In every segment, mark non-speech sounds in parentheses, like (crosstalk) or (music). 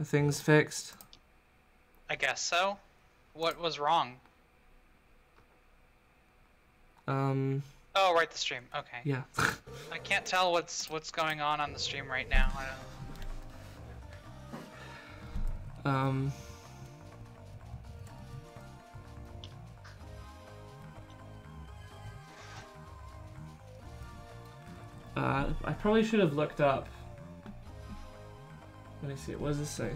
Are things fixed? I guess so. What was wrong? Um, Oh, right, the stream. Okay. yeah. (laughs) I can't tell what's what's going on on the stream right now. I don't... um. Uh, I probably should have looked up. Let me see. What does this say?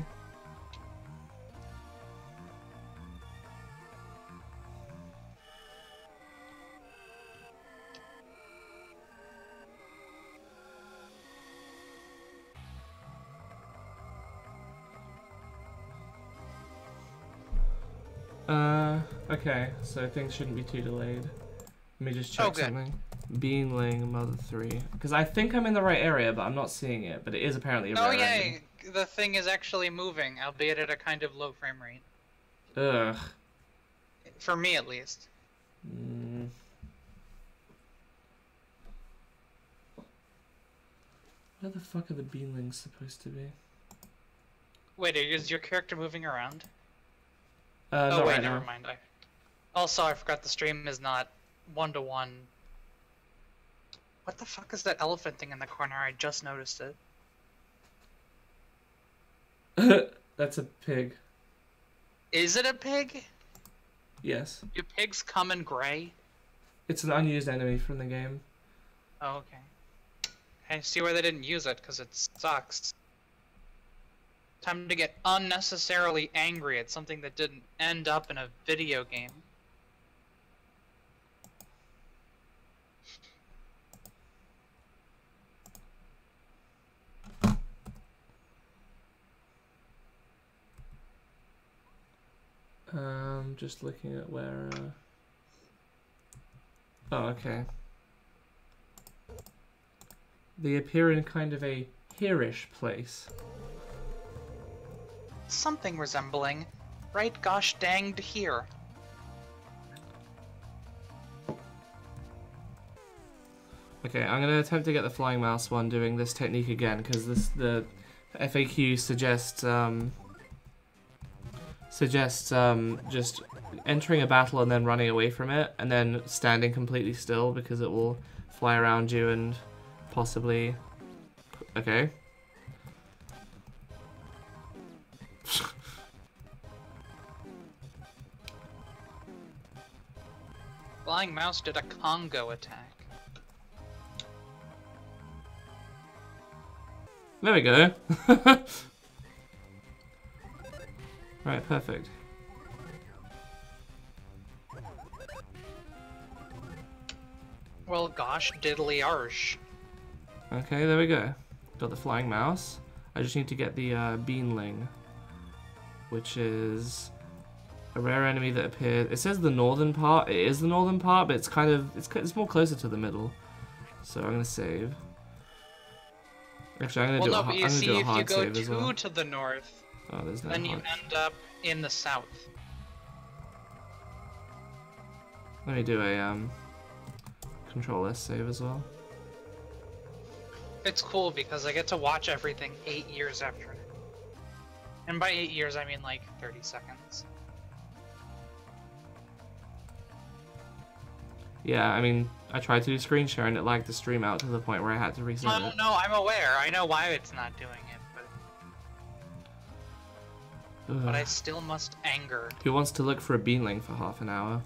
Uh, okay, so things shouldn't be too delayed. Let me just check Oh, good. something. Beanling Mother 3. Because I think I'm in the right area, but I'm not seeing it. But it is apparently a Oh yay! The thing is actually moving, albeit at a kind of low frame rate. Ugh. For me, at least. Mm. Where the fuck are the beanlings supposed to be? Wait, is your character moving around? Uh, oh wait, right never now. mind. I... Also, I forgot the stream is not one to one. What the fuck is that elephant thing in the corner? I just noticed it. (laughs) That's a pig. Is it a pig? Yes. Do pigs come in gray? It's an unused enemy from the game. Oh, okay. I see why they didn't use it, because it sucks. Time to get unnecessarily angry at something that didn't end up in a video game. Um, just looking at where. Uh... Oh, okay. They appear in kind of a hereish place. Something resembling. Right gosh danged here. Okay, I'm gonna attempt to get the flying mouse one doing this technique again because this the FAQ suggests um, suggests um, just entering a battle and then running away from it and then standing completely still because it will fly around you and possibly okay. Flying Mouse did a Congo attack. There we go. (laughs) right, perfect. Well, gosh diddly arsh. Okay, there we go. Got the flying mouse. I just need to get the uh, beanling, which is a rare enemy that appeared. It says the northern part. It is the northern part, but it's kind of it's it's more closer to the middle. So I'm gonna save. Actually, I'm gonna Well, do no, a, you I'm gonna see, do a if you hard go save as two well. to the north, Oh, there's no then you end up in the south. Let me do a um control S save as well. It's cool because I get to watch everything eight years after it. And by eight years, I mean like 30 seconds. Yeah, I mean, I tried to do screen share and it lagged the stream out to the point where I had to reset No, it. no, I'm aware. I know why it's not doing it, but, but I still must anger. Who wants to look for a beanling for half an hour?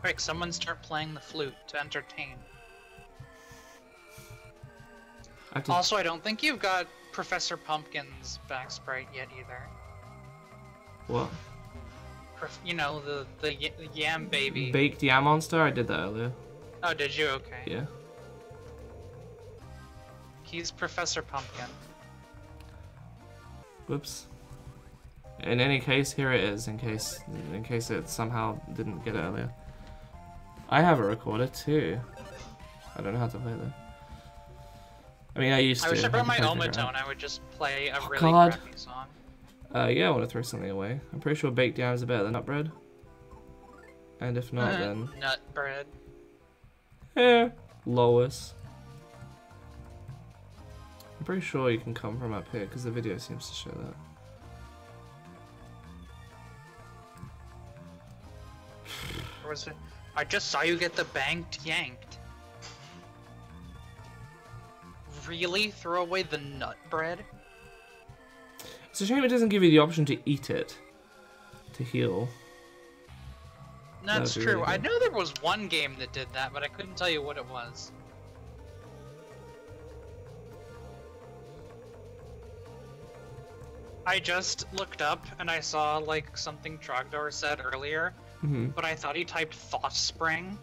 Quick, someone start playing the flute to entertain. I to Also, I don't think you've got Professor Pumpkin's back sprite yet either. what? You know, the, the yam baby. Baked yam monster? I did that earlier. oh, did you? Okay. Yeah. He's Professor Pumpkin. Whoops. In any case, here it is. In case, in case it somehow didn't get it earlier. I have a recorder too. I don't know how to play that. I mean, I used I to. I wish I brought my can try to figure it out. Otamatone, I would just play a Oh, really God. crappy song. Uh, yeah, I want to throw something away. I'm pretty sure baked yams are better than nut bread. And if not, then Nut bread. eh, Lois. I'm pretty sure you can come from up here because the video seems to show that. Was it? I just saw you get the banked yanked. Really? Throw away the nut bread? It's a shame it doesn't give you the option to eat it to heal. That's true. really I know there was one game that did that, but I couldn't tell you what it was. I just looked up and I saw like something Trogdor said earlier, hmm but I thought he typed Thought Spring.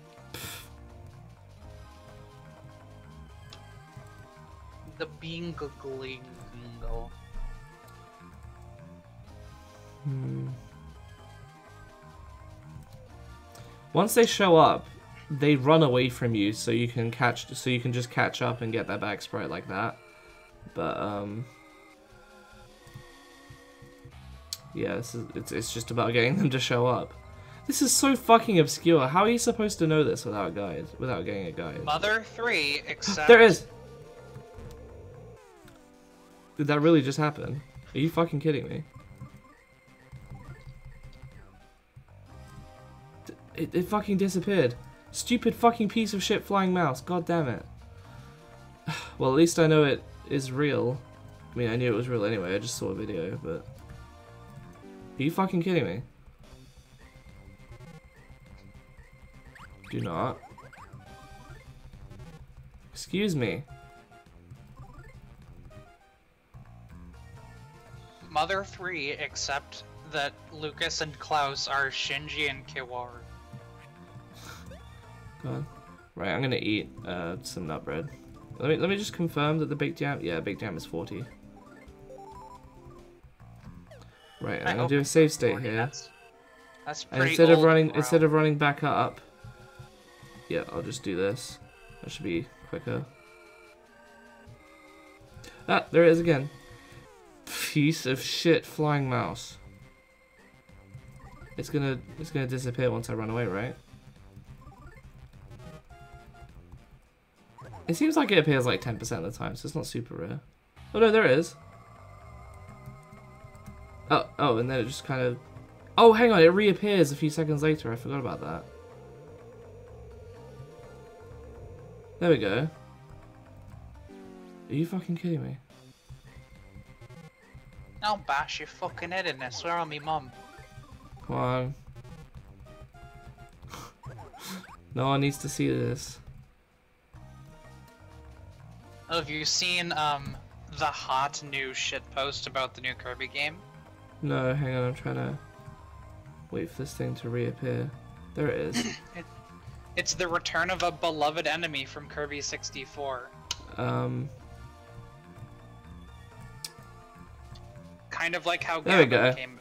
The Binglingo. Hmm. Once they show up, they run away from you, so you can catch, so you can just catch up and get that back sprite like that. But um, yeah, this is, it's it's just about getting them to show up. This is so fucking obscure. How are you supposed to know this without a guide? Without getting a guide? Mother 3, except. There is. Did that really just happen? Are you fucking kidding me? It, it fucking disappeared. Stupid fucking piece of shit flying mouse. God damn it. (sighs) Well, at least I know it is real. I mean, I knew it was real anyway. I just saw a video, but. Are you fucking kidding me? Do not. Excuse me. Mother 3, except that Lucas and Claus are Shinji and Kaworu. God. Right, I'm gonna eat uh, some nut bread. Let me let me just confirm that the baked yam. Yeah, baked yam is 40. Right, I I'm gonna do a save state 40, here. That's, that's And pretty instead of running instead of running back up, yeah, I'll just do this. That should be quicker. Ah, there it is again. Piece of shit flying mouse. It's gonna it's gonna disappear once I run away, right? It seems like it appears like 10% of the time, so it's not super rare. Oh no, there it is. Oh, oh, and then it just kind of Oh, hang on, it reappears a few seconds later. I forgot about that. There we go. Are you fucking kidding me? I'll bash your fucking head in, I swear on me mum. Come on. no one needs to see this. Have you seen um the hot new shit post about the new Kirby game? No, hang on, I'm trying to wait for this thing to reappear. There it is. (clears throat) It's the return of a beloved enemy from Kirby 64. um, Kind of like how There we go. came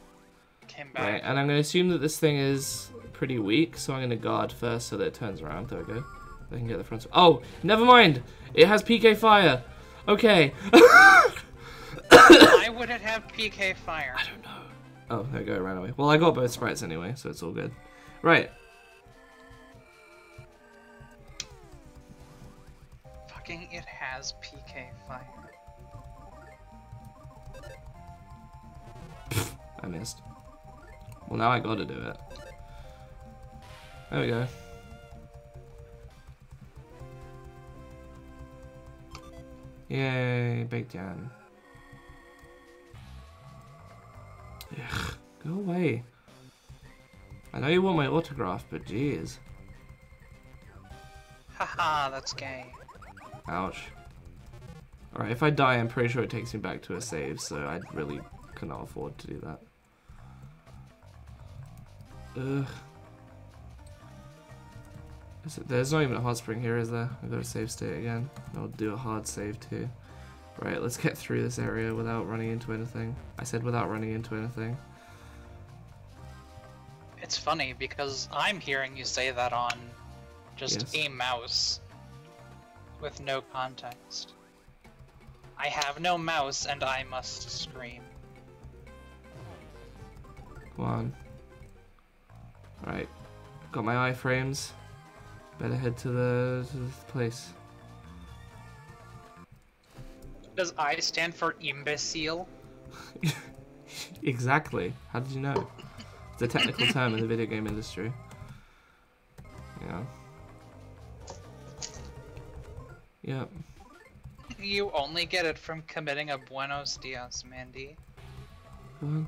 came back. right, and I'm gonna assume that this thing is pretty weak, so I'm gonna guard first so that it turns around. There we go. I can get the front. Oh, never mind. It has PK fire. Okay. Why (coughs) would it have PK fire? I don't know. Oh, there we go, it ran away. Well, I got both sprites anyway, so it's all good. Right. It has PK fire. (laughs) I missed. Well, now I gotta do it. There we go. Yay, Big jam. Ugh, go away. I know you want my autograph, but jeez. Haha, that's gay. Ouch. Alright, if I die, I'm pretty sure it takes me back to a save, so I really cannot afford to do that. Ugh. Is it, there's not even a hot spring here, is there? I've got to save state again. I'll do a hard save too. Right, let's get through this area without running into anything. I said without running into anything. It's funny because I'm hearing you say that on just Yes. a mouse with no context. I have no mouse and I must scream. Come on. Alright. Got my iframes. Better head to the, to the place. Does I stand for imbecile? (laughs) exactly. How did you know? It's a technical term in the video game industry. Yep. You only get it from committing a Buenos Dias, Mandy. What?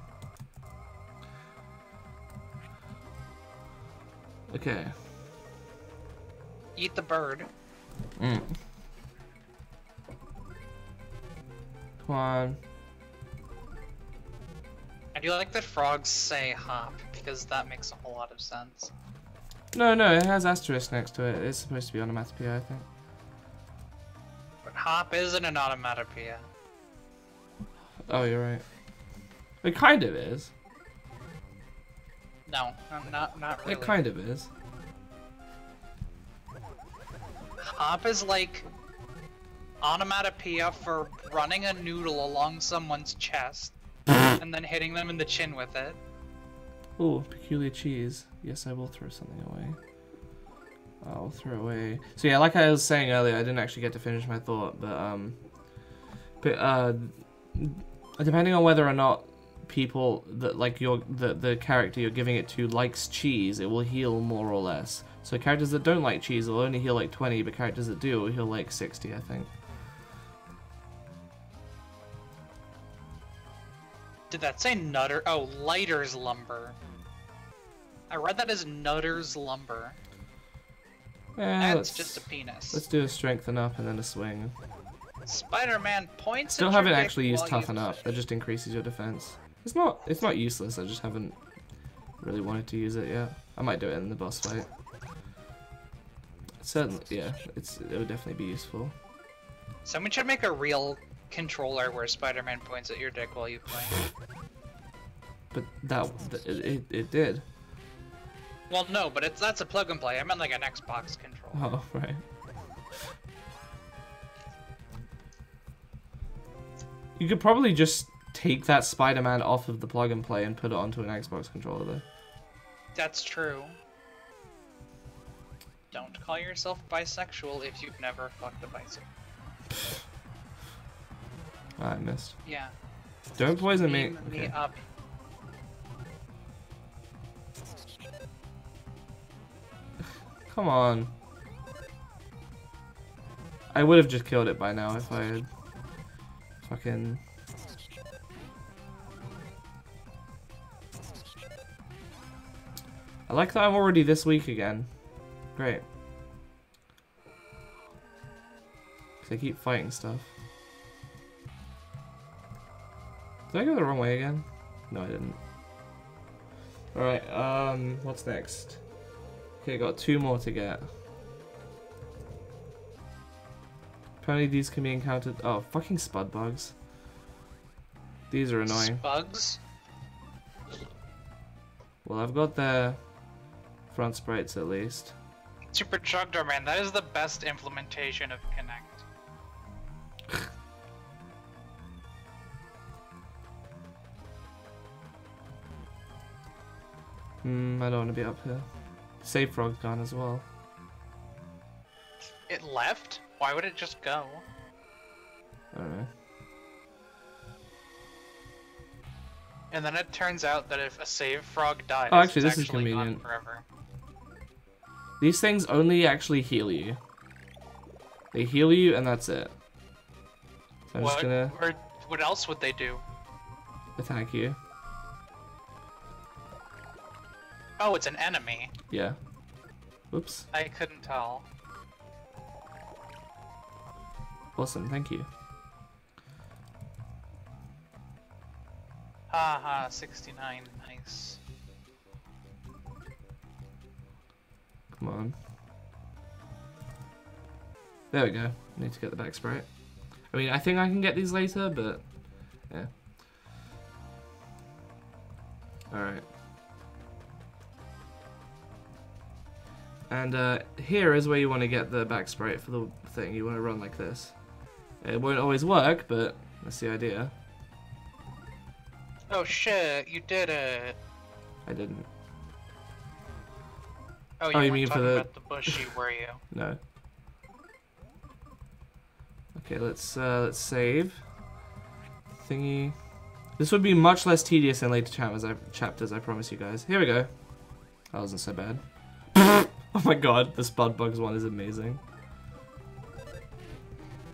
Okay. Eat the bird. Mm. Come on. I do like that frogs say hop, because that makes a whole lot of sense. No, no, it has asterisk next to it. It's supposed to be onomatopoeia, I think. Hop isn't an onomatopoeia. Oh, you're right. It kind of is. No, not not really. It kind of is. Hop is like onomatopoeia for running a noodle along someone's chest (laughs) and then hitting them in the chin with it. Oh, peculiar cheese. Yes, I will throw something away. I'll throw away. So yeah, like I was saying earlier, I didn't actually get to finish my thought, but um, but uh, depending on whether or not people that like your the the character you're giving it to likes cheese, it will heal more or less. So characters that don't like cheese will only heal like 20, but characters that do will heal like 60, I think. Did that say nutter? Oh, lighter's lumber. I read that as nutter's lumber. Yeah, That's let's, just a penis. let's do a strengthen up and then a swing. Spider-Man points. Still at your haven't actually used toughen up. That just increases your defense. It's not it's not useless. I just haven't really wanted to use it yet. I might do it in the boss fight. Certainly, yeah. It's it would definitely be useful. Someone should make a real controller where Spider-Man points at your dick while you play. But that th- it, it, it did. Well, no, but it's that's a plug and play. I meant like an Xbox controller. Oh (laughs) right. You could probably just take that Spider-Man off of the plug and play and put it onto an Xbox controller though. That's true. Don't call yourself bisexual if you've never fucked a bicycle. (sighs) I missed. Yeah. Don't poison me. Beam me Okay. up. Come on. I would have just killed it by now if I had fucking. I like that I'm already this week again. Great. 'Cause I keep fighting stuff. Did I go the wrong way again? No, I didn't. Alright, um, what's next? Okay, got two more to get. Apparently these can be encountered- oh, fucking spud bugs. These are annoying. Bugs. Well, I've got their front sprites at least. Super Chugdor Man, that is the best implementation of Kinect. Hmm, I don't want to be up here. Save frog's gone as well. It left? Why would it just go? I don't know. And then it turns out that if a save frog dies, Oh, actually, it's this is actually gone convenient. forever. These things only actually heal you. They heal you and that's it. So I'm what, just gonna or what else would they do? attack you. Oh, it's an enemy. Yeah. Whoops. I couldn't tell. Awesome, thank you. Haha, 69, nice. Come on. There we go. Need to get the back sprite. I mean, I think I can get these later, but yeah. Alright. And uh, here is where you want to get the back sprite for the thing. You want to run like this. It won't always work, but that's the idea. Oh shit, you did it. I didn't. Oh, you, Oh, you mean for the- the bushy, were you? (laughs) No. Okay, let's uh, let's save. Thingy. This would be much less tedious than later chapters. I, chapters, I promise you guys. Here we go. That wasn't so bad. (laughs) (laughs) oh my god, the Spud Bugs one is amazing.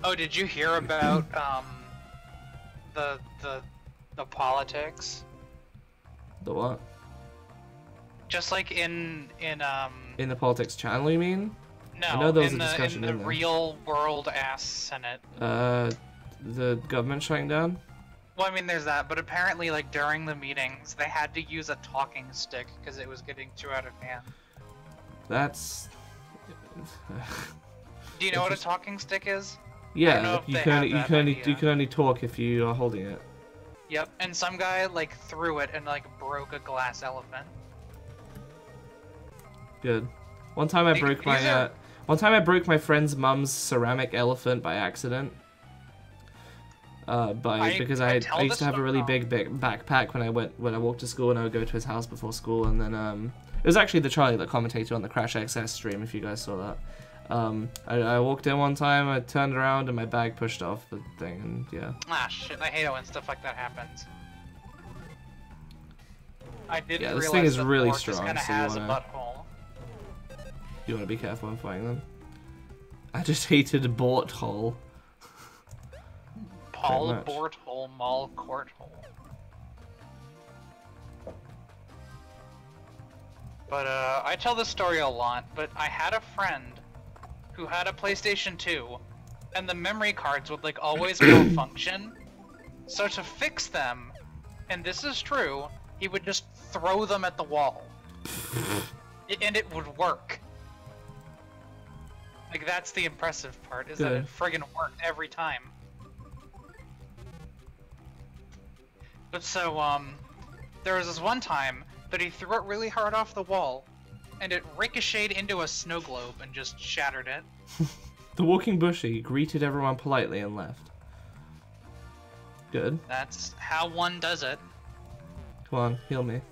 Oh, did you hear about um the the the politics? The what? Just like in in um In the politics channel, you mean? no I know there was in a the discussion in the in there. real world ass Senate. Uh, the government shutting down? Well, I mean, there's that, but apparently, like during the meetings, they had to use a talking stick because it was getting too out of hand. That's. Do you know what a talking stick is? yeah, you can only, you can only idea. you can only talk if you are holding it. Yep. And some guy like threw it and like broke a glass elephant. Good. One time I These- broke my are- uh, one time I broke my friend's mum's ceramic elephant by accident. Uh, by I- because I I, I used to have a really story- big, big backpack when I went when I walked to school and I would go to his house before school and then um was actually the Charlie that commentated on the Crash XS stream if you guys saw that. Um, I, I walked in one time, I turned around and my bag pushed off the thing and yeah. Ah, shit! I hate it when stuff like that happens. I didn't Yeah, this thing is really strong, so you wanna- a butthole. You want to be careful when fighting them. I just (laughs) hated Bort Hole. Paul much. Bort hole, Mall Court hole. But uh, I tell this story a lot. But I had a friend who had a PlayStation 2, and the memory cards would like always (clears throat) malfunction. So to fix them, and this is true, he would just throw them at the wall, (laughs) and it would work. Like that's the impressive part is that it Good. friggin' worked every time. But so, um, there was this one time that he threw it really hard off the wall, and it ricocheted into a snow globe and just shattered it. (laughs) The walking bushy greeted everyone politely and left. Good. That's how one does it. Come on, heal me.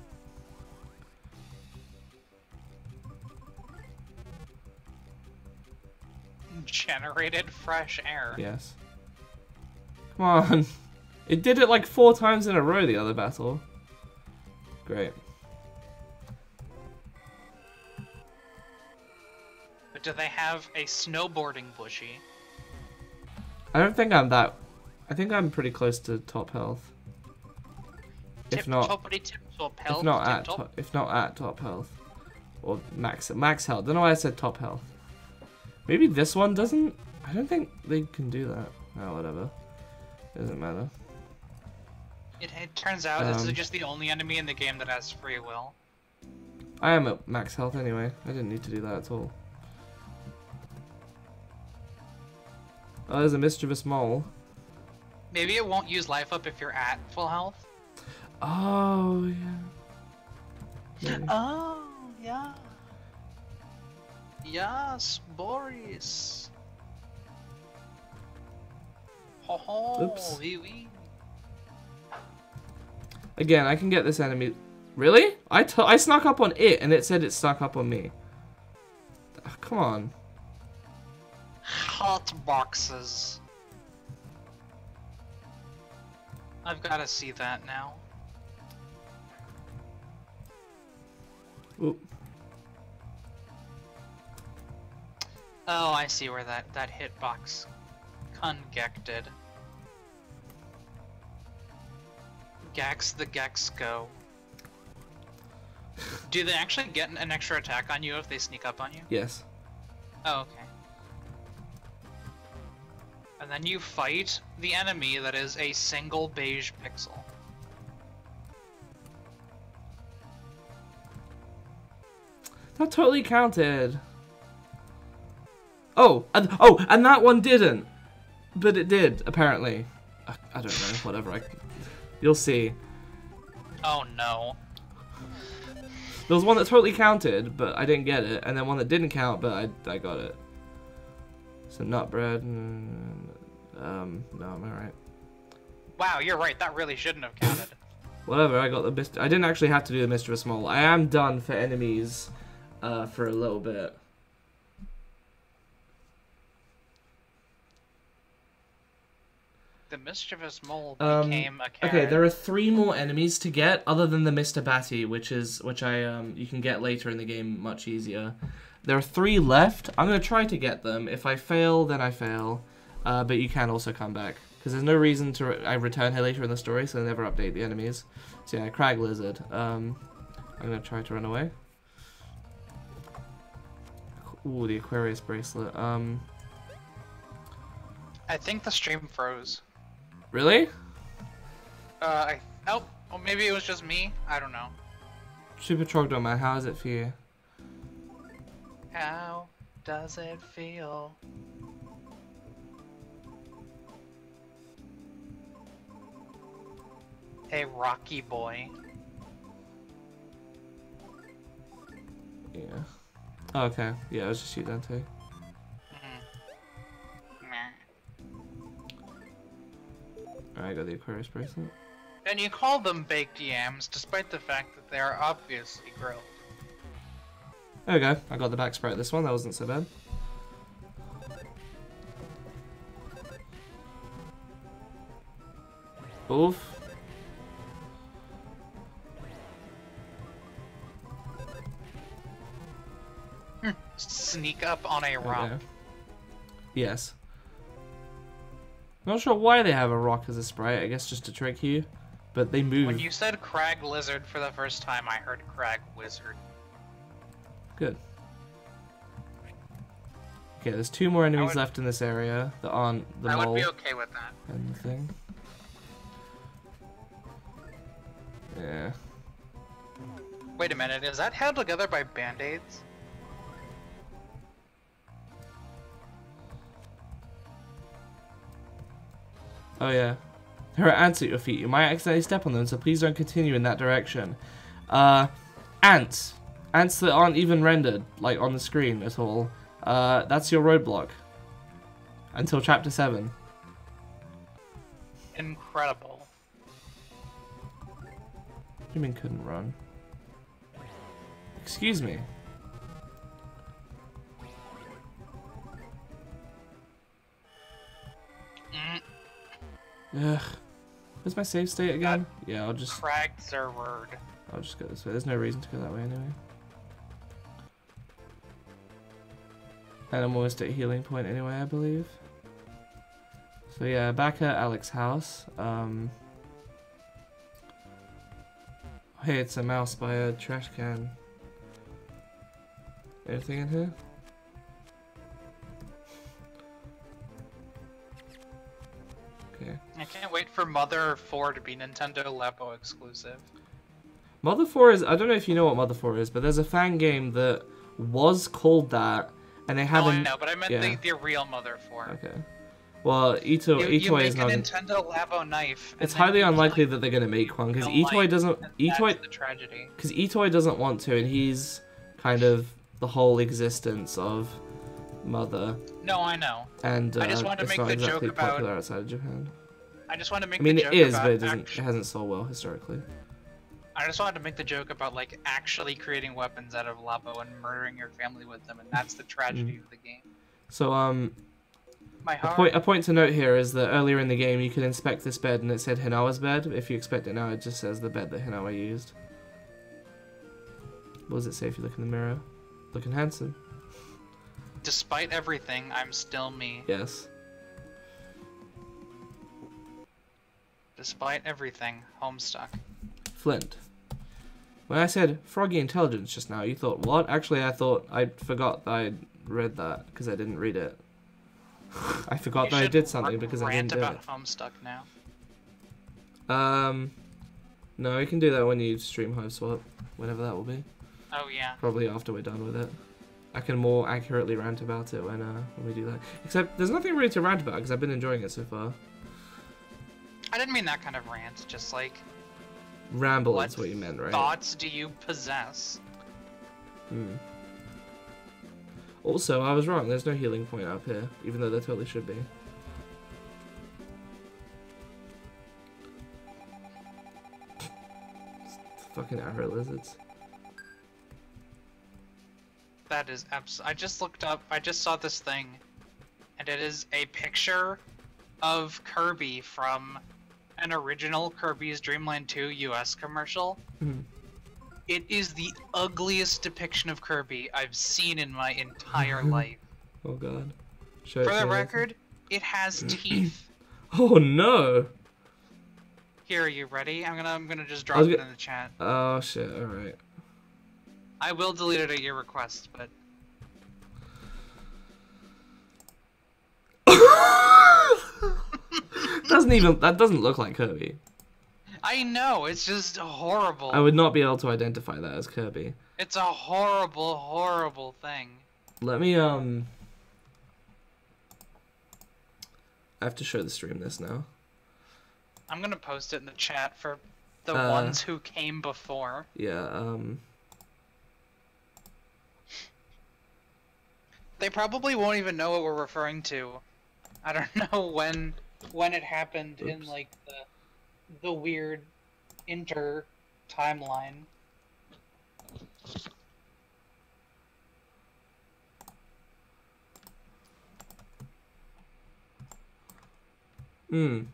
Generated fresh air. Yes. Come on. (laughs) It did it like four times in a row the other battle. Great. Do they have a snowboarding bushy? I don't think I'm that. I think I'm pretty close to top health. If not, tip top if not tip at, top. to- if not at top health, or max max health. Don't know why I said top health. Maybe this one doesn't. I don't think they can do that. Oh, whatever. Doesn't matter. It, it turns out this is Um, just the only enemy in the game that has free will. I am at max health anyway. I didn't need to do that at all. Oh, there's a mischievous mole. Maybe it won't use life up if you're at full health. Oh yeah. Maybe. Oh, yeah. Yes, Boris. Ho ho, Oops. wee wee. Again, I can get this enemy. Really? I t- I snuck up on it, and it said it snuck up on me. Ah, come on. Hot boxes. I've got to see that now. Oop. Oh, I see where that that hitbox congected. Gax the Gex go. Do they actually get an extra attack on you if they sneak up on you? Yes. Oh, okay. And then you fight the enemy that is a single beige pixel. That totally counted. Oh, and, oh, and that one didn't. But it did, apparently. I, I don't know, whatever. I, you'll see. Oh no. There was one that totally counted, but I didn't get it, and then one that didn't count, but I, I got it. So nut bread, and, mm, um, no, I'm alright. Wow, you're right. That really shouldn't have counted. Whatever, I got the mist. I didn't actually have to do the mischievous mole. I am done for enemies, uh, for a little bit. the mischievous mole Um, became a carrot. Okay, there are three more enemies to get other than the Mr. Batty, which is which I um you can get later in the game much easier. There are three left. I'm gonna try to get them. If I fail, then I fail. Uh, but you can also come back because there's no reason to re- I return here later in the story, so they never update the enemies. So yeah, crag lizard. Um, I'm gonna try to run away. Ooh, the Aquarius bracelet. Um, I think the stream froze. really? Uh, I oh, well, maybe it was just me. I don't know. Super Trogdom, how is it for you? How does it feel? Hey, Rocky boy. Yeah. Oh, okay. Yeah, it was just you, Dante. Mhm. Alright, I got the Aquarius bracelet. And you call them baked yams, despite the fact that they are obviously grilled. There we go. I got the back sprite this one. That wasn't so bad. Oof. Sneak up on a rock. Okay. Yes. Not sure why they have a rock as a sprite. I guess just to trick you. But they move. When you said crag lizard for the first time, I heard crag wizard. Good. Okay, there's two more enemies would- left in this area that aren't the I mole would be okay with that. and the thing. Yeah. Wait a minute, is that held together by band-aids? Oh yeah. There are ants at your feet. You might accidentally step on them, so please don't continue in that direction. Uh, ants. Ants that aren't even rendered, like, on the screen at all. Uh, that's your roadblock. Until chapter 7. Incredible. What do you mean couldn't run? Excuse me. Mm, Ugh. Where's my save state again? Yeah, I'll just crag word. I'll just go this way. There's no reason to go that way anyway. And I'm almost at healing point anyway, I believe. So yeah, back at Alec's house. Um, hey, it's a mouse by a trash can. Anything in here? Okay. I can't wait for Mother 4 to be Nintendo Labo exclusive. Mother 4 is, I don't know if you know what Mother 4 is, but there's a fan game that was called that, and they Oh, I haven't. know, but I meant yeah. the, the real Mother 4. Okay. Well, Ito, You, you Itoi make is a. Nintendo Labo knife. It's highly unlikely like that they're gonna make one because Itoi doesn't. That's the tragedy. because Itoi doesn't want to, and he's kind of the whole existence of Mother, No, I know. and uh, I just wanted to it's make not the exactly joke about- popular outside of Japan. I just wanted to make I mean, it is, but it doesn't. act- It hasn't sold well historically. I just wanted to make the joke about like actually creating weapons out of Labo and murdering your family with them, and that's the tragedy of the game. So, um, My A point, a point to note here is that earlier in the game you could inspect this bed and it said Hinawa's bed. If you expect it now, it just says the bed that Hinawa used. What does it say if you look in the mirror? Looking handsome. Despite everything, I'm still me. Yes. Despite everything, Homestuck. Flint. When I said froggy intelligence just now, you thought what? Actually, I thought I forgot that I read that because I didn't read it. (laughs) I forgot You that I did something because I didn't do about Homestuck now. it. Um, no, we can do that when you stream Hive Swap, whenever that will be. Oh yeah. Probably after we're done with it. I can more accurately rant about it when uh, when we do that. Except there's nothing really to rant about because I've been enjoying it so far. I didn't mean that kind of rant. Just like, Ramble what is what you meant, right? thoughts do you possess? Hmm. Also, I was wrong. There's no healing point up here, even though there totally should be. Fucking arrow lizards. That is abs. I just looked up. I just saw this thing, and it is a picture of Kirby from an original Kirby's Dream Land 2 US commercial. Mhm. It is the ugliest depiction of Kirby I've seen in my entire life. Oh god. Show it For the record, it has teeth. (laughs) Oh no! Here, are you ready? I'm gonna I'm gonna just drop it in the chat. Oh shit, alright. I will delete it at your request, but (laughs) doesn't even that doesn't look like Kirby. I know it's just horrible. I would not be able to identify that as Kirby. It's a horrible, horrible thing. Let me um I have to show the stream this now. I'm gonna post it in the chat for the Uh, ones who came before. Yeah, um They probably won't even know what we're referring to. I don't (laughs) know when when it happened in like the the weird inter timeline. Hmm.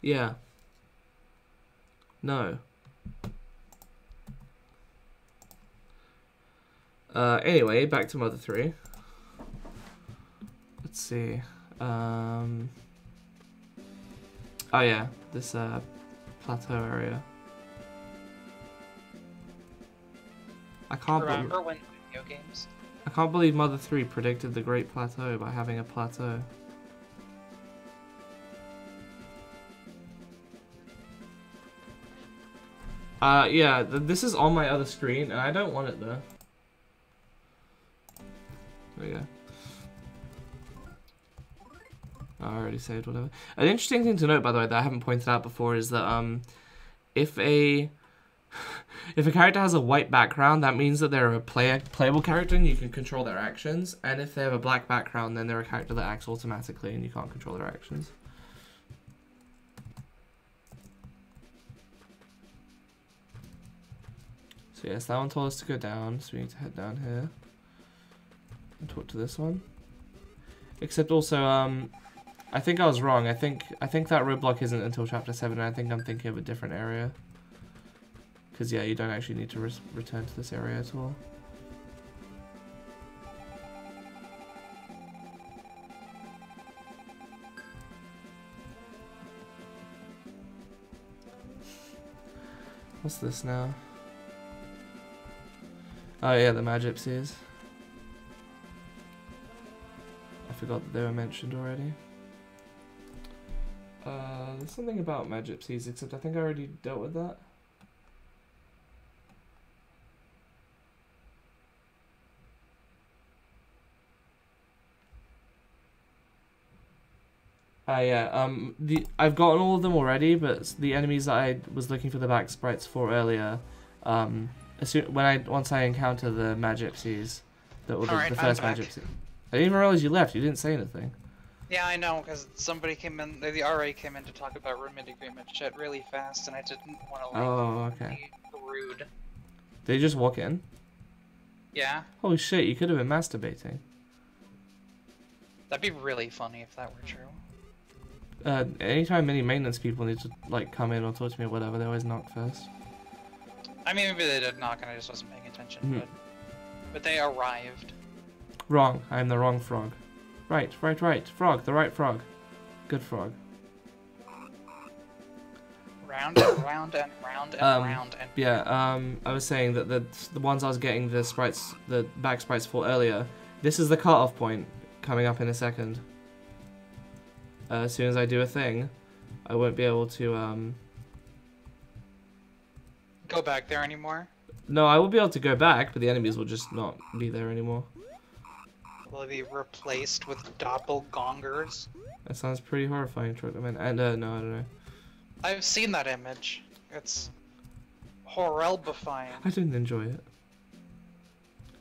Yeah. No. Uh, anyway, back to Mother 3. Let's see. Um. Oh yeah, this uh, plateau area. I can't believe Remember when video games? I can't believe Mother 3 predicted the Great Plateau by having a plateau. Uh, yeah, th this is on my other screen, and I don't want it there. There we go. I already saved whatever. An interesting thing to note, by the way, that I haven't pointed out before is that um, if a (sighs) if a character has a white background, that means that they're a play playable character and you can control their actions. And if they have a black background, then they're a character that acts automatically and you can't control their actions. So yes, that one told us to go down, so we need to head down here talk to this one. Except also, um, I think I was wrong. I think I think that roadblock isn't until chapter seven. I think I'm thinking of a different area. Because, yeah, you don't actually need to res- return to this area at all. What's this now? Oh, yeah, the Magypsies. Forgot that they were mentioned already. Uh, there's something about Magypsies, except I think I already dealt with that. Uh, yeah, um, the I've gotten all of them already, but the enemies that I was looking for the back sprites for earlier, um, as soon, when I once I encounter the Magypsies, the, or the, Alright, the first back. Magypsy, I didn't even realize you left. You didn't say anything. Yeah, I know, because somebody came in, the RA came in to talk about roommate agreement shit really fast, and I didn't want to like Oh, okay. be rude. Did you just walk in? Yeah, Holy shit! You could have been masturbating. that'd be really funny if that were true. Uh, anytime any maintenance people need to like come in or talk to me or whatever, they always knock first. I mean, maybe they did knock and I just wasn't paying attention, Mhm. but but they arrived. Wrong. I am the wrong frog. Right, right, right. Frog, the right frog. Good frog. Round and (coughs) round and round and Um, round and Yeah, um, I was saying that the the ones I was getting the sprites, the back sprites for earlier, this is the cutoff point coming up in a second. Uh, as soon as I do a thing, I won't be able to, um, go back there anymore. no, I will be able to go back, but the enemies will just not be there anymore. Will be replaced with doppelgangers? That sounds pretty horrifying, Truckman. And, uh, no, I don't know. I've seen that image. It's horribifying. I didn't enjoy it.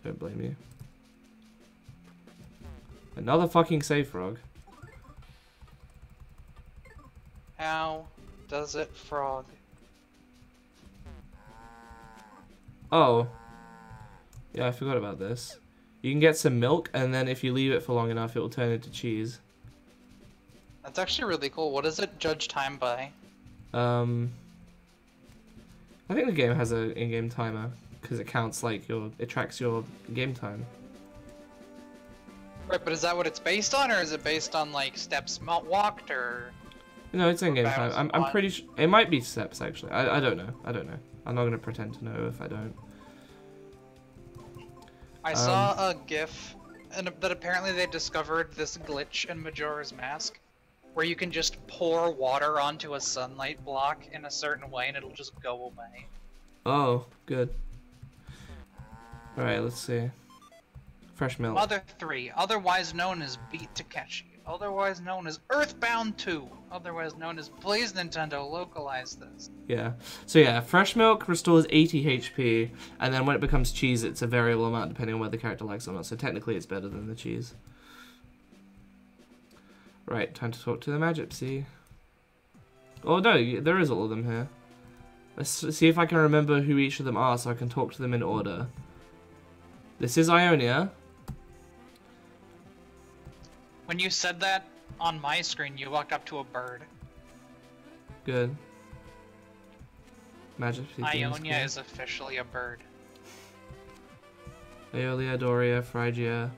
Don't blame you. Another fucking save frog. How does it frog? Oh. Yeah, I forgot about this. You can get some milk, and then if you leave it for long enough, it will turn into cheese. That's actually really cool. What does it judge time by? Um, I think the game has a in-game timer because it counts like your it tracks your game time. Right, but is that what it's based on, or is it based on like steps walked, or? No, it's in game time. I'm, I'm pretty sure it might be steps actually. I, I don't know. I don't know. I'm not gonna pretend to know if I don't. I Um, saw a GIF, and that apparently they discovered this glitch in Majora's Mask, where you can just pour water onto a sunlight block in a certain way, and it'll just go away. Oh, good. All right, let's see. Fresh milk. Mother 3, otherwise known as Beat Takeshi, otherwise known as Earthbound 2, otherwise known as Please Nintendo localize this. Yeah. So yeah, fresh milk restores 80 HP, and then when it becomes cheese, it's a variable amount depending on whether the character likes it or not. So technically, it's better than the cheese. Right, time to talk to the Magypsy. Oh no, there is all of them here. Let's see if I can remember who each of them are, so I can talk to them in order. This is Ionia. When you said that on my screen, you walked up to a bird. Good. Theme Ionia is officially a bird. Aeolia, Doria, Phrygia,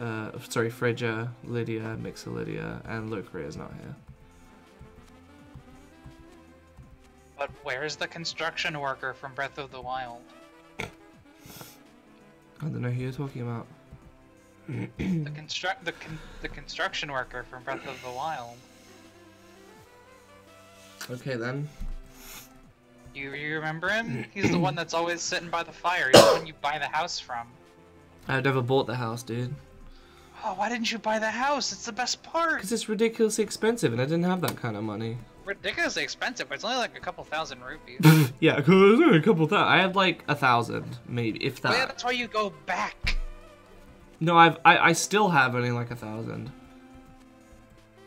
uh, sorry, Phrygia, Lydia, Mixolydia, and Locria is not here. But where's the construction worker from Breath of the Wild? I don't know who you're talking about. The construct the con- the construction worker from Breath of the Wild. Okay then. You you remember him? He's the one that's always sitting by the fire. He's the one you buy the house from. I've never bought the house, dude. Oh, why didn't you buy the house? It's the best part. Because it's ridiculously expensive and I didn't have that kind of money. Ridiculously expensive, but it's only like a couple thousand rupees. (laughs) yeah, because a couple thousand. I had like a thousand, maybe, if But yeah, that. that's why you go back. No, I've, I, I still have only like a thousand.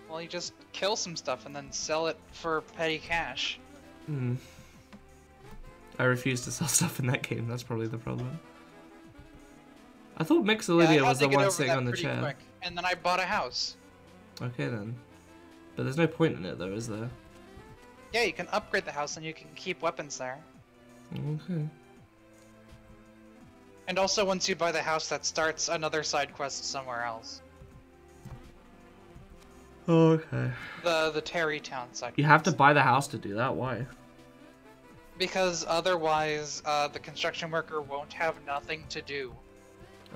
Well, you just kill some stuff and then sell it for petty cash. Hmm. I refuse to sell (laughs) stuff in that game, that's probably the problem. I thought Yeah, I Mixolydia had was the one sitting on the chair. quick, and then I bought a house. Okay then. But there's no point in it though, is there? Yeah, you can upgrade the house and you can keep weapons there. Okay. And also, once you buy the house, that starts another side quest somewhere else. Okay. The the Tarrey Town side. You have to buy the house to do that, why? Because otherwise, uh, the construction worker won't have nothing to do.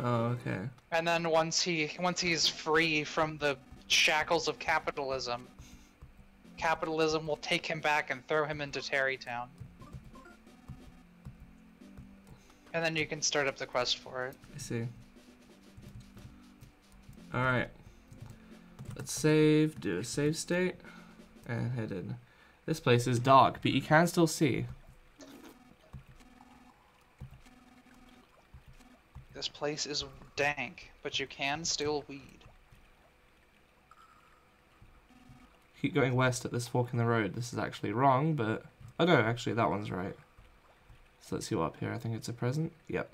Oh, okay. And then once he once he's free from the shackles of capitalism, capitalism will take him back and throw him into Tarrey Town. And then you can start up the quest for it. I see. Alright. Let's save, do a save state, and head in. This place is dark, but you can still see. This place is dank, but you can still weed. Keep going west at this fork in the road. This is actually wrong, but... Oh no, actually that one's right. So let's see what up here. I think it's a present. Yep.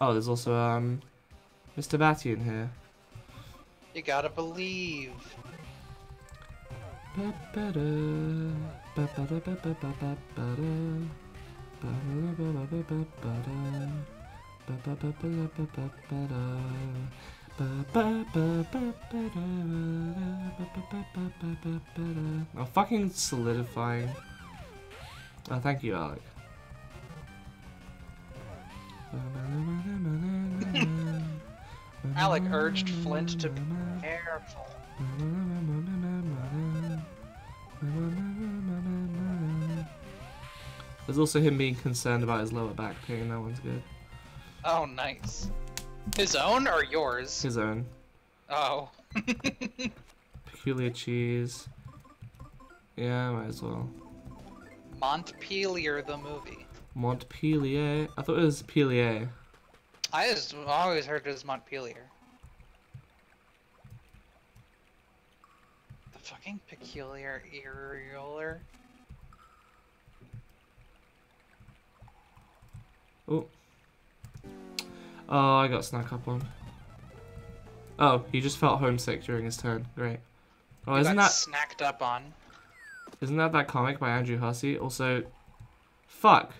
Oh, there's also, um... Mr. Batty in here. You gotta believe. Ba-ba-ba-ba-ba-ba-da. Oh, fucking solidifying. Oh, thank you, Alec. (laughs) Alec urged Flint to be careful. There's also him being concerned about his lower back pain. That one's good. Oh, nice. His own or yours? His own. Oh. (laughs) Peculiar cheese. Yeah, might as well. Montpelier the movie. Montpelier. I thought it was Pelier. I just always heard it as Montpelier. The fucking peculiar irregular. Oh. Oh, I got snuck up on. Oh, he just felt homesick during his turn. Great. Oh, You isn't got that snacked up on? isn't that that comic by Andrew Hussie? Also, fuck.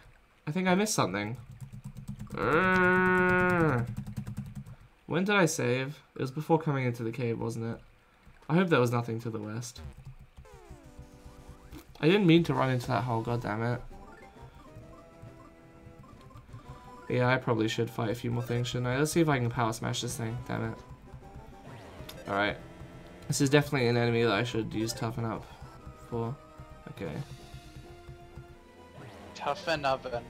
I think I missed something. When did I save? It was before coming into the cave, wasn't it? I hope there was nothing to the west. I didn't mean to run into that hole, God damn it. Yeah, I probably should fight a few more things, shouldn't I? Let's see if I can power smash this thing, damn it. Alright. This is definitely an enemy that I should use toughen up for. Okay. Toughen oven.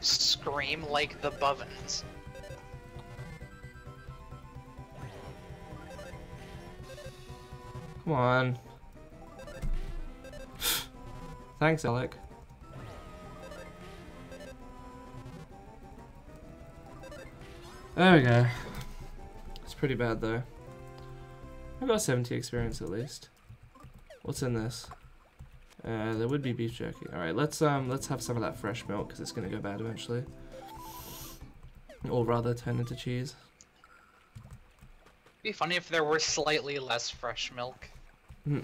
Scream like the Bovens. Come on. Thanks, Alec. There we go. It's pretty bad though. I got 70 experience at least. What's in this? Uh, there would be beef jerky. All right, let's um, let's have some of that fresh milk because it's gonna go bad eventually, or rather turn into cheese. Be funny if there were slightly less fresh milk. Hmm.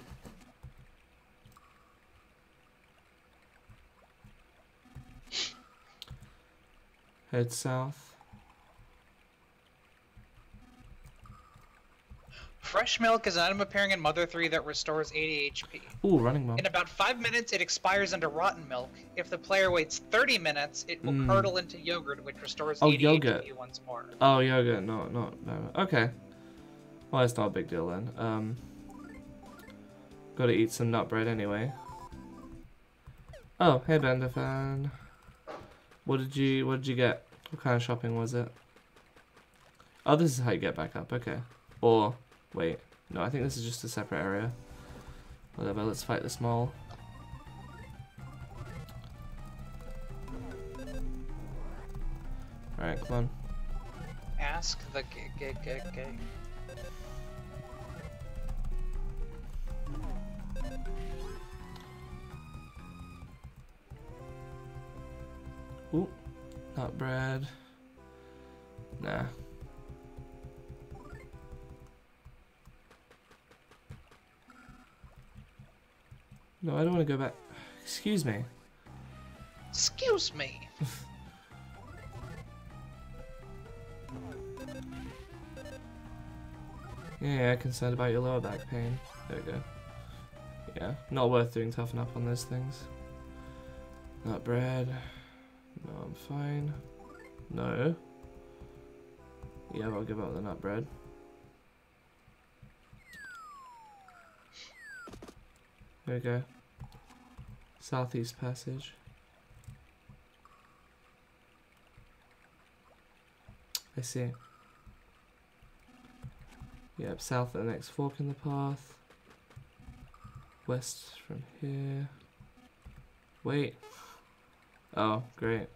Head south. Fresh milk is an item appearing in Mother 3 that restores 80 HP. Ooh, running milk. In about 5 minutes, it expires into rotten milk. If the player waits 30 minutes, it will Mm. curdle into yogurt, which restores Oh, 80 yogurt. HP once more. Oh, yogurt. No, no, no. Okay. Well, it's not a big deal then. Um, gotta eat some nut bread anyway. Oh, hey Bendafan. What did you What did you get? What kind of shopping was it? Oh, this is how you get back up. Okay. Or wait, no, I think this is just a separate area. Whatever. Let's fight the small. All right, come on. Ask the gay gay gay gay. Ooh, not bread. Nah. No, I don't want to go back. Excuse me. Excuse me. (laughs) Yeah, yeah, concerned about your lower back pain. There we go. Yeah, not worth doing toughen up on those things. Not bread. No, I'm fine. No. Yeah, I'll give up the nut bread. There we go. Southeast passage. I see. Yep, south at the next fork in the path. West from here. Wait. Oh, great.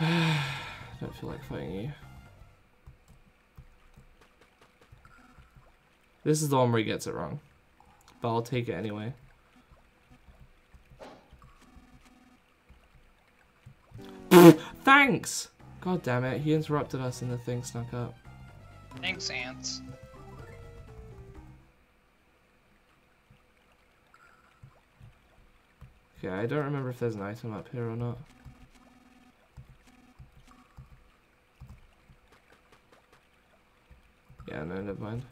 (sighs) Don't feel like fighting you. This is the one where he gets it wrong. But I'll take it anyway. (laughs) Thanks! God damn it, he interrupted us and the thing snuck up. Thanks, ants. Okay, I don't remember if there's an item up here or not. Yeah, no, never mind.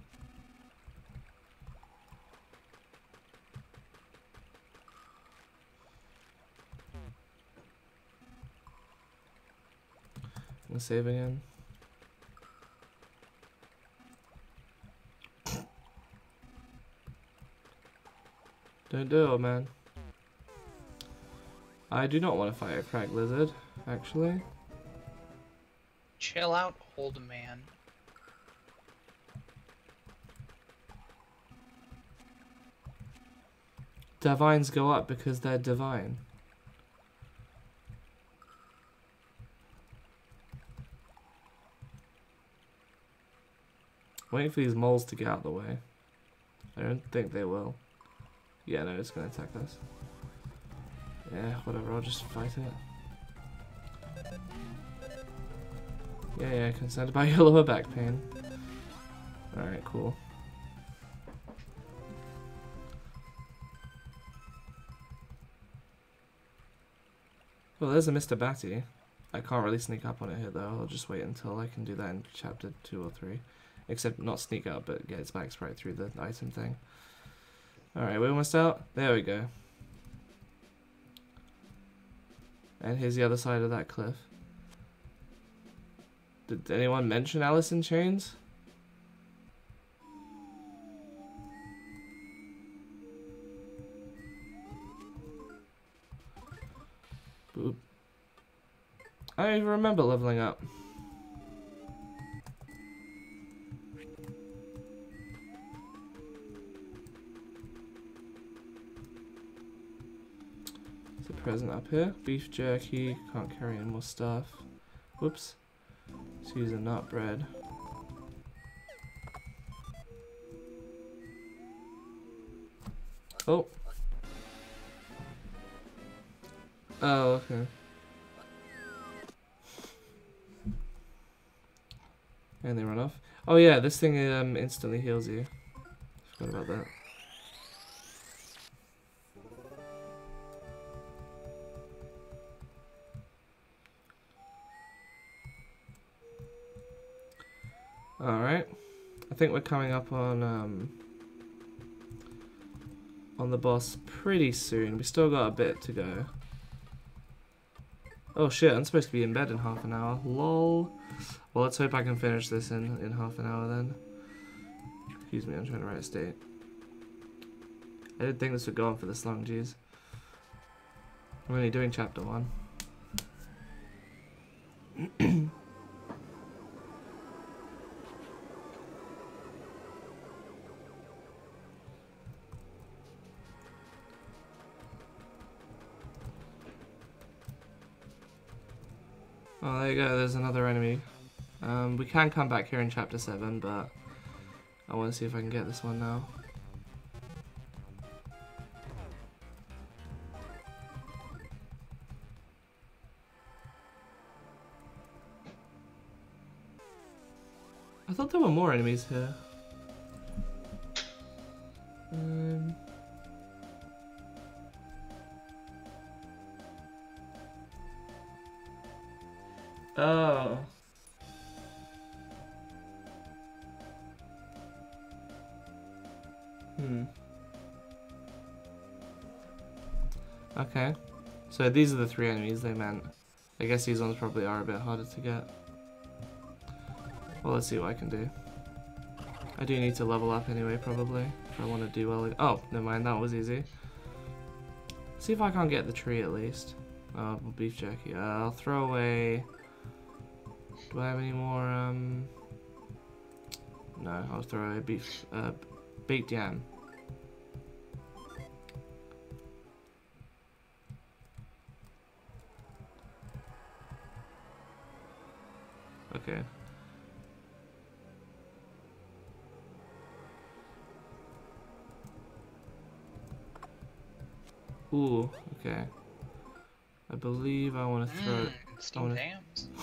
I'm gonna save again. Don't do it, man. I do not want to fight a crag lizard, actually. Chill out, old man. Divines go up because they're divine. waiting for these moles to get out of the way. I don't think they will. Yeah, no, it's gonna attack us. Yeah, whatever, I'll just fight it. Yeah, yeah, concerned about (laughs) your lower back pain. Alright, cool. Well, there's a Mr. Batty. I can't really sneak up on it here, though. I'll just wait until I can do that in chapter 2 or 3. Except not sneak up, but get its back right through the item thing. Alright, we're almost out. There we go. And here's the other side of that cliff. Did anyone mention Alice in Chains? Boop. I don't even remember leveling up. Present up here? Beef jerky, can't carry any more stuff. Whoops. Let's use a nut bread. Oh. Oh, okay. And they run off. Oh yeah, this thing um, instantly heals you. Forgot about that. Alright. I think we're coming up on um, on the boss pretty soon. We still got a bit to go. Oh shit, I'm supposed to be in bed in half an hour. Lol. Well, let's hope I can finish this in, in half an hour then. Excuse me, I'm trying to write a state. I didn't think this would go on for this long, jeez. I'm only doing chapter one. Go, there's another enemy. Um, we can come back here in chapter 7, but I want to see if I can get this one now. I thought there were more enemies here. So these are the three enemies they meant. I guess these ones probably are a bit harder to get. Well, let's see what I can do. I do need to level up anyway, probably, if I want to do well. Oh, never mind, that was easy. See if I can't get the tree at least. Oh, beef jerky. Uh, I'll throw away... Do I have any more, um... No, I'll throw away beef, uh, baked yam. Okay. Ooh, okay. I believe I want to throw. Mm, steam wanna- dams. (laughs)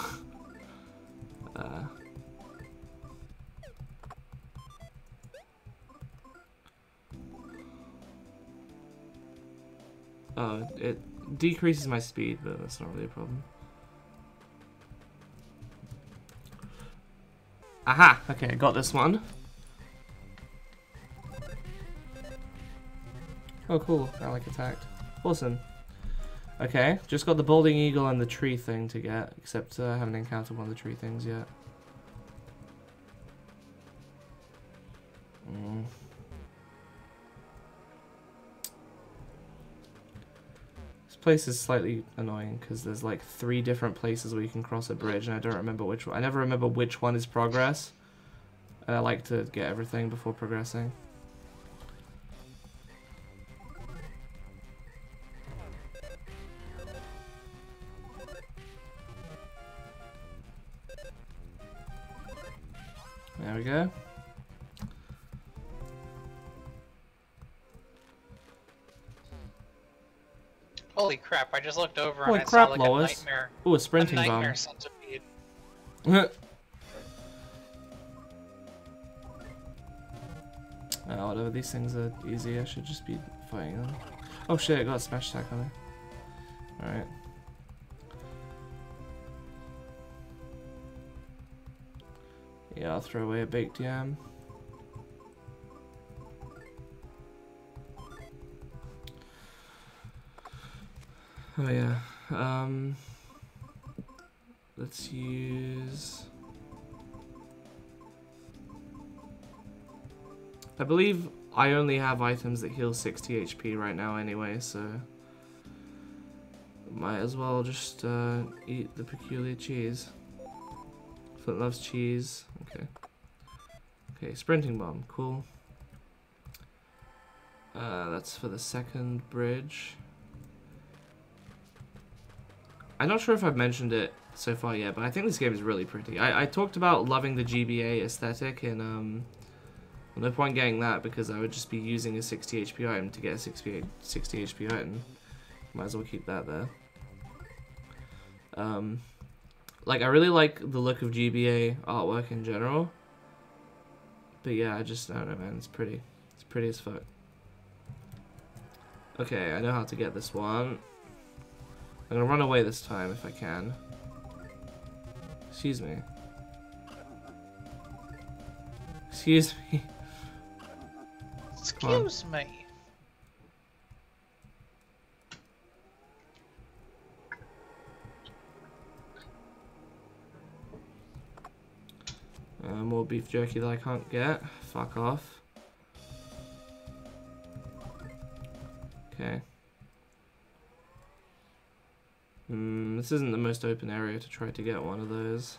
Uh, oh, it decreases my speed, but that's not really a problem. Aha! Okay, got this one. Oh, cool. I like attacked. Awesome. Okay, just got the balding eagle and the tree thing to get, except uh, I haven't encountered one of the tree things yet. Place is slightly annoying because there's like three different places where you can cross a bridge, and I don't remember which one. I never remember which one is progress. And I like to get everything before progressing. crap, I just looked over Holy and I crap, saw like Lois. a nightmare. Ooh, a sprinting a nightmare bomb. centipede. oh, (laughs) uh, whatever, these things are easy, I should just be fighting them. Oh shit, I got a smash attack on me. Alright. Yeah, I'll throw away a baked yam. Oh yeah, um, let's use... I believe I only have items that heal 60 HP right now anyway, so... Might as well just uh, eat the peculiar cheese. Flint loves cheese. Okay. Okay, sprinting bomb. Cool. Uh, that's for the second bridge. I'm not sure if I've mentioned it so far yet, but I think this game is really pretty. I, I talked about loving the GBA aesthetic, and um, well, no point getting that because I would just be using a 60 HP item to get a 60, 60 HP item. Might as well keep that there. Um, like, I really like the look of GBA artwork in general. But yeah, I just, I don't know, man. It's pretty. It's pretty as fuck. Okay, I know how to get this one. I'm gonna run away this time if I can. Excuse me. Excuse me. Excuse me. Uh, more beef jerky that I can't get. Fuck off. Okay. Hmm, this isn't the most open area to try to get one of those.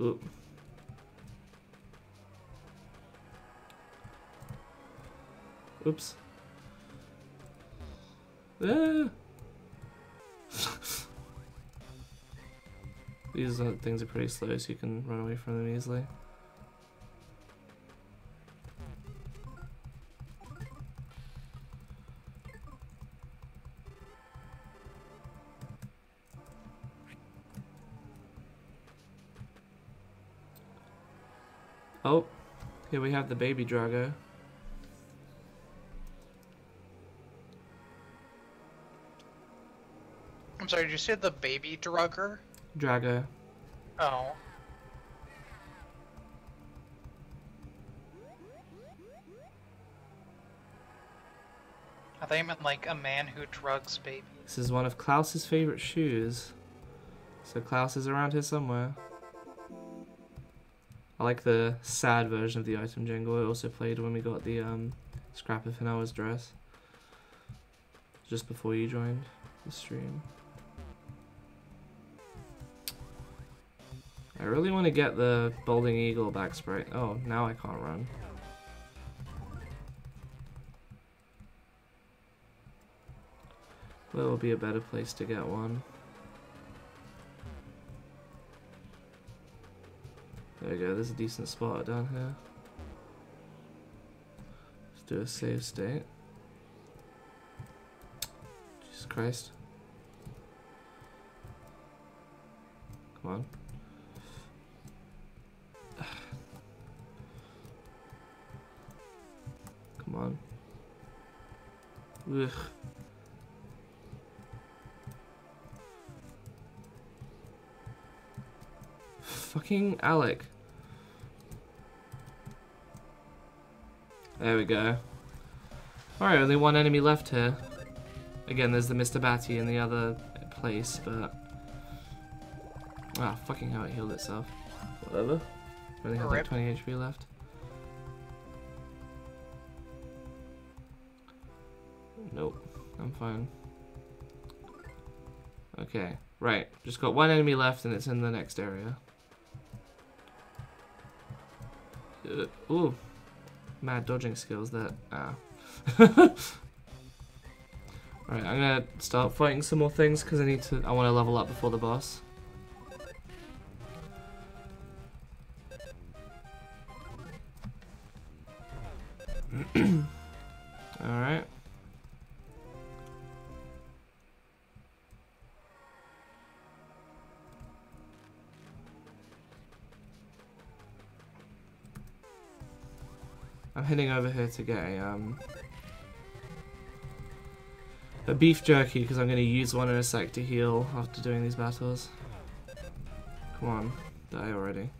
Oop. Oops. Ah. (laughs) These things are pretty slow, so you can run away from them easily. Oh, here we have the baby Drago. I'm sorry, did you say the baby drugger? Drago. Oh. I thought you meant like a man who drugs babies. This is one of Claus's favorite shoes. So Klaus is around here somewhere. I like the sad version of the item jingle. It also played when we got the um, Scrap of Hinawa's dress. Just before you joined the stream. I really want to get the Balding Eagle back sprite. Oh, now I can't run. Where will be a better place to get one? There we go, there's a decent spot down here. Let's do a save state. Jesus Christ. Come on. Come on. Ugh. Fucking Alec. There we go. Alright, only one enemy left here. Again, there's the Mr. Batty in the other place, but... Ah, fucking how it healed itself. Whatever. Only have like 20 HP left. Nope, I'm fine. Okay, right. Just got one enemy left and it's in the next area. Uh, ooh, mad dodging skills that. Ah. (laughs) Alright, I'm gonna start fighting some more things because I need to. I want to level up before the boss. (clears throat) here to get a, um, a beef jerky because I'm going to use one in a sec to heal after doing these battles. Come on, die already.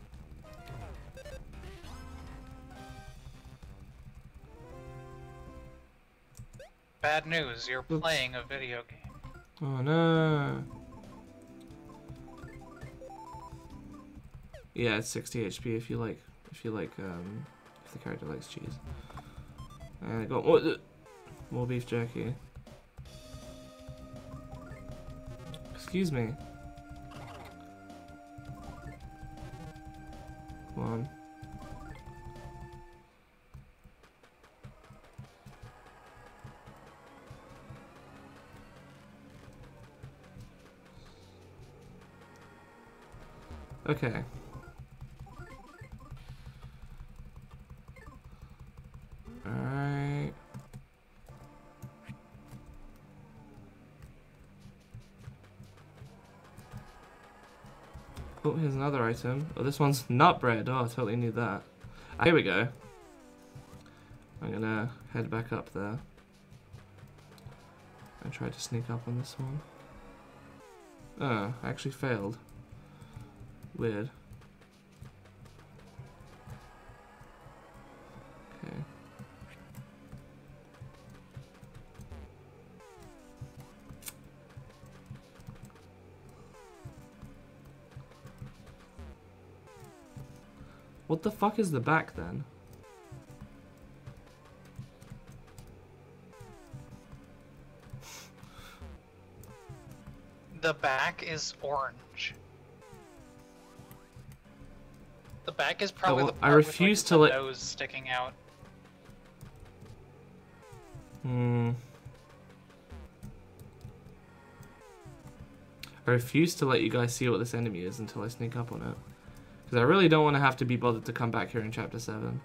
Bad news, you're Oops. playing a video game. Oh no. Yeah, it's 60 HP if you like, if you like, um, if the character likes cheese. I got more, more beef jerky. Excuse me. Come on. Okay. Item. Oh, this one's nut bread. Oh, I totally need that. Here we go. I'm gonna head back up there. And try to sneak up on this one. Oh, I actually failed. Weird. What the fuck is the back then? The back is orange. The back is probably well, the I part with, like, to let- nose sticking out. Hmm. I refuse to let you guys see what this enemy is until I sneak up on it. Because I really don't want to have to be bothered to come back here in chapter 7.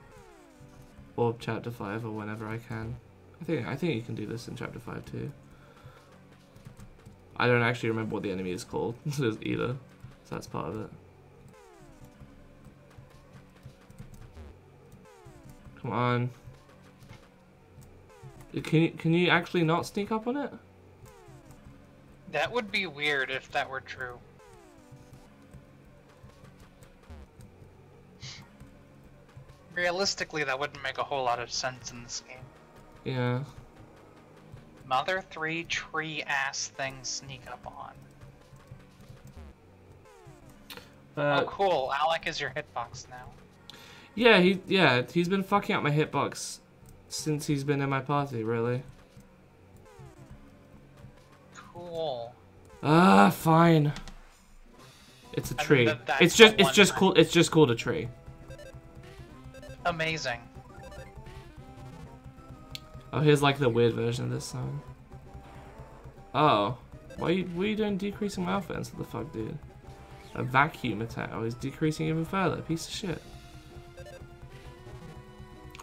Or chapter 5 or whenever I can. I think I think you can do this in chapter 5 too. I don't actually remember what the enemy is called (laughs) either. So that's part of it. Come on. Can you, can you actually not sneak up on it? That would be weird if that were true. Realistically, that wouldn't make a whole lot of sense in this game. Yeah. Mother 3 tree ass thing sneak up on. Uh, oh, cool. Alec is your hitbox now. Yeah, he yeah, he's been fucking up my hitbox since he's been in my party, really. Cool. Ah, fine. It's a I mean, tree. that- that's it's just it's just cool it's just called a tree. Amazing. Oh, here's like the weird version of this song. Oh. Why you, what are you doing decreasing my offense? What the fuck, dude? A vacuum attack. Oh, he's decreasing even further. Piece of shit.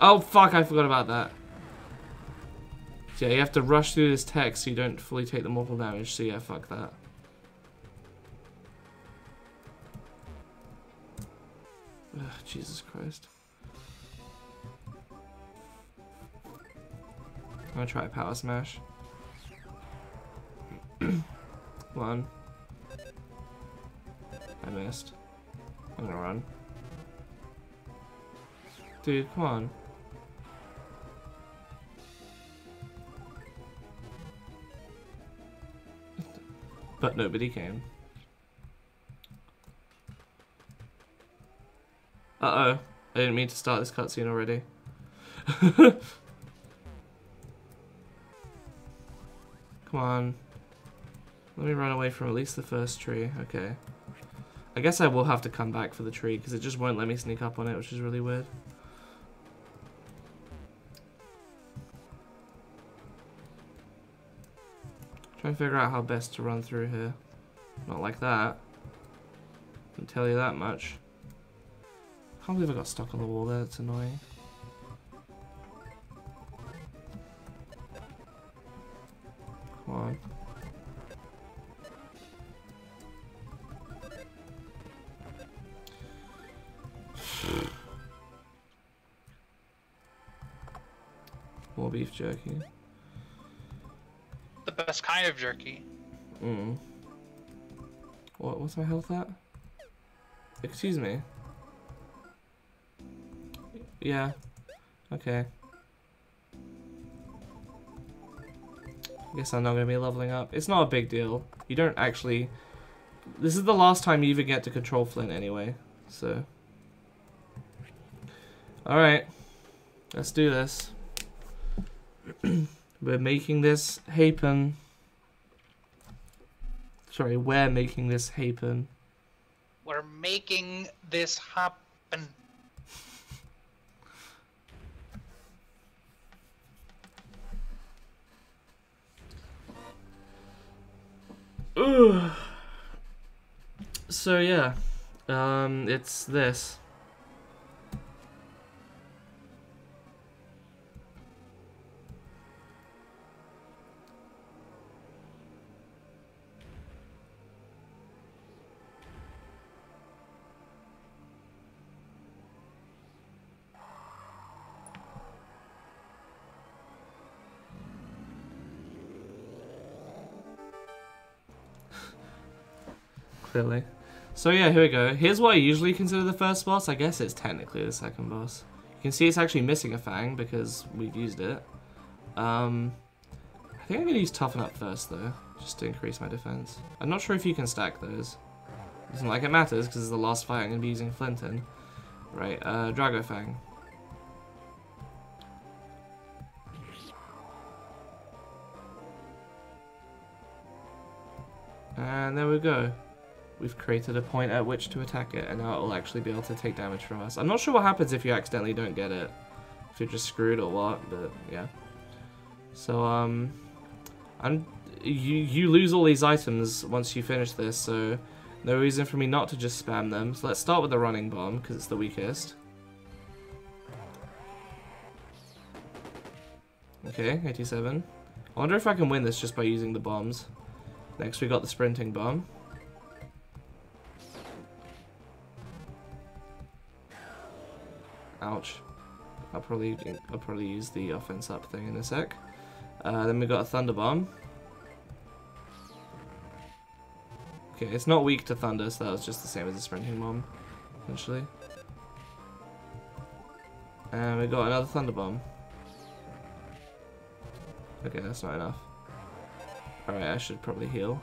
Oh, fuck, I forgot about that. Yeah, you have to rush through this text so you don't fully take the mortal damage, so yeah, fuck that. Ugh, Jesus Christ. I'm gonna try a power smash. (clears throat) One. I missed. I'm gonna run. Dude, come on. But nobody came. Uh-oh. I didn't mean to start this cutscene already. (laughs) Come on. Let me run away from at least the first tree. Okay. I guess I will have to come back for the tree because it just won't let me sneak up on it, which is really weird. Trying to figure out how best to run through here. Not like that. I Can tell you that much. Can't believe I got stuck on the wall there. That's annoying. Come on. (sighs) more beef jerky. The best kind of jerky. Mm. What? What's my health at? Excuse me. Yeah. Okay. Guess I'm not gonna be leveling up. It's not a big deal. You don't actually. This is the last time you even get to control Flint anyway, so. Alright. Let's do this. (clears throat) We're making this happen. Sorry, we're making this happen. We're making this happen. (sighs) So yeah, um, it's this. So yeah, here we go. Here's what I usually consider the first boss. I guess it's technically the second boss. You can see it's actually missing a fang because we've used it. Um, I think I'm going to use Toughen Up first though, just to increase my defense. I'm not sure if you can stack those. Doesn't like it matters because it's the last fight I'm going to be using Flint in. Right, uh, Drago Fang. And there we go. We've created a point at which to attack it, and now it will actually be able to take damage from us. I'm not sure what happens if you accidentally don't get it. If you're just screwed or what, but yeah. So, um... I'm, you, you lose all these items once you finish this, so no reason for me not to just spam them. So let's start with the running bomb, because it's the weakest. Okay, 87. I wonder if I can win this just by using the bombs. Next we got the sprinting bomb. Ouch. I'll probably I'll probably use the offense up thing in a sec. Uh, then we got a thunder bomb. Okay, it's not weak to thunder, so that was just the same as a sprinting bomb, essentially. And we got another thunder bomb. Okay, that's not enough. Alright, I should probably heal.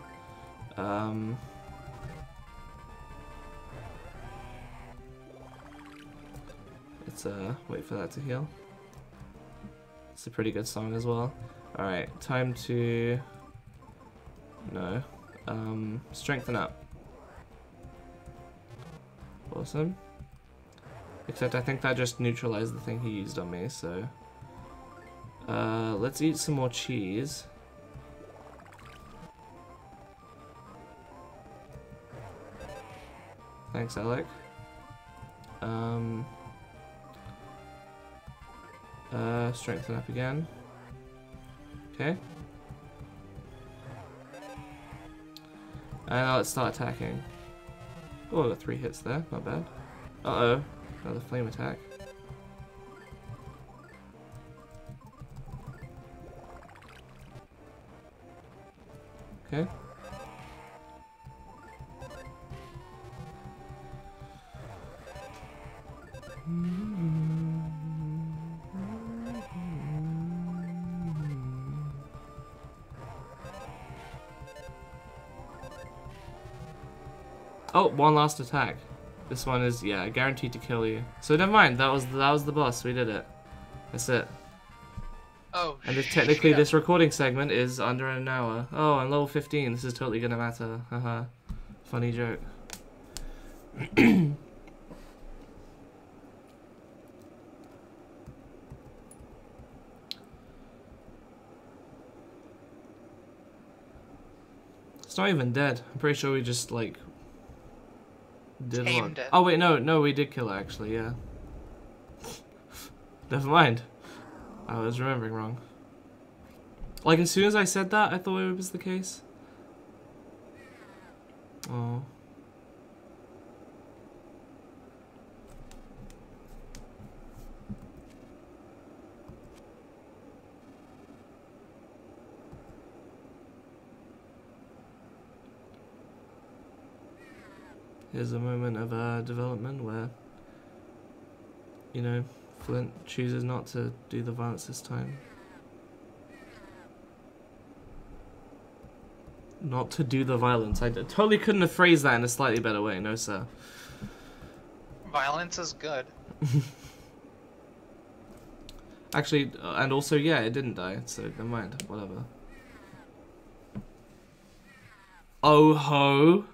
Um, let's uh, wait for that to heal. It's a pretty good song as well. Alright, time to... No. Um, strengthen up. Awesome. Except I think that just neutralized the thing he used on me, so... Uh, let's eat some more cheese. Thanks, Alec. Um, uh, strengthen up again. Okay. And now let's start attacking. Oh, I got three hits there. Not bad. Uh-oh. Another flame attack. Okay. Oh, one last attack. This one is, yeah, guaranteed to kill you. So never mind, that was that was the boss, we did it. That's it. Oh, And if technically shit. this recording segment is under an hour. Oh, I'm level 15, this is totally gonna matter. Haha. Funny joke. (clears throat) It's not even dead. I'm pretty sure we just like did. Tamed it. Oh wait, no, no, we did kill it actually. Yeah. (laughs) Never mind. I was remembering wrong. Like as soon as I said that, I thought it was the case. Oh. Here's a moment of uh, development where, you know, Flint chooses not to do the violence this time. Not to do the violence. I d- totally couldn't have phrased that in a slightly better way, no sir. Violence is good. (laughs) Actually, uh, and also, yeah, it didn't die, so never mind, whatever. Oh ho!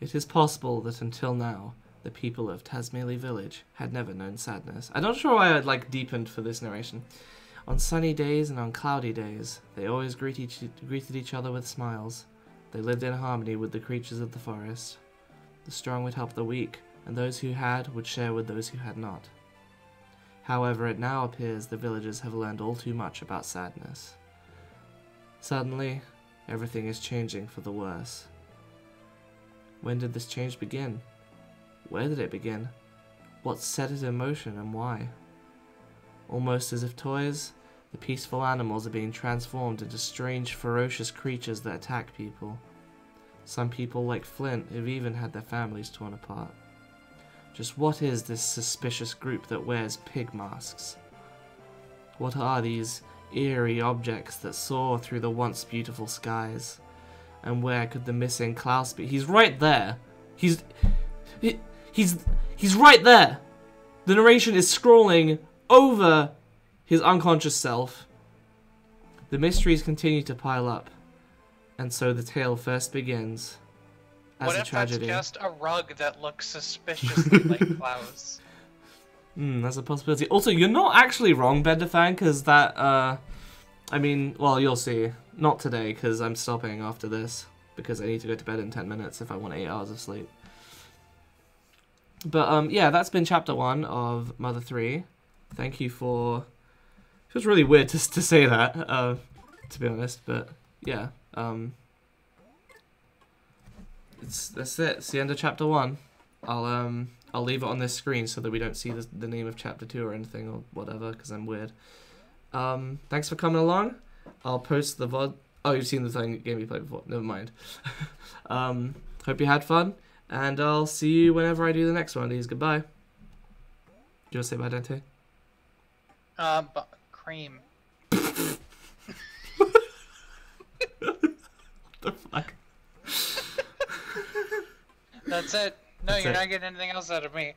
It is possible that until now, the people of Tazmily village had never known sadness. I'm not sure why I'd like deepened for this narration. On sunny days and on cloudy days, they always greet each, greeted each other with smiles. They lived in harmony with the creatures of the forest. The strong would help the weak, and those who had would share with those who had not. However, it now appears the villagers have learned all too much about sadness. Suddenly, everything is changing for the worse. When did this change begin? Where did it begin? What set it in motion and why? Almost as if toys, the peaceful animals are being transformed into strange, ferocious creatures that attack people. Some people, like Flint, have even had their families torn apart. Just what is this suspicious group that wears pig masks? What are these eerie objects that soar through the once beautiful skies? And where could the missing Claus be? He's right there. He's he, he's he's right there. The narration is scrolling over his unconscious self. The mysteries continue to pile up, and so the tale first begins as what a if tragedy. that's just a rug that looks suspiciously like Claus? Hmm, that's a possibility. Also, you're not actually wrong, Bedafan, because that, uh, I mean, well, you'll see. Not today, because I'm stopping after this, because I need to go to bed in 10 minutes if I want 8 hours of sleep. But, um, yeah, that's been chapter 1 of Mother 3. Thank you for... It feels really weird (laughs) to, to say that, uh, to be honest, but, yeah, um... It's, that's it. It's the end of chapter 1. I'll, um... I'll leave it on this screen so that we don't see the, the name of chapter 2 or anything or whatever, because I'm weird. Um, thanks for coming along. I'll post the VOD. Oh, you've seen the thing game you played before. Never mind. (laughs) um, hope you had fun, and I'll see you whenever I do the next one of these. Goodbye. Do you want to say bye, Dante? Uh, but cream. (laughs) The fuck? (laughs) That's it. No, That's you're it. not getting anything else out of me.